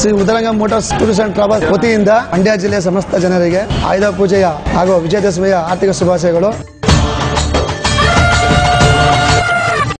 Shri Udaranga motors tourist and travels ವತಿಯಿಂದ ಮಂಡ್ಯ ಜಿಲ್ಲೆಯ ಸಮಸ್ತ ಜನರಿಗೆ ಆಯುಧ ಪೂಜೆಯ ಹಾಗೂ ವಿಜಯದಶಮಿಯ ಆರ್ಥಿಕ ಶುಭಾಶಯಗಳು.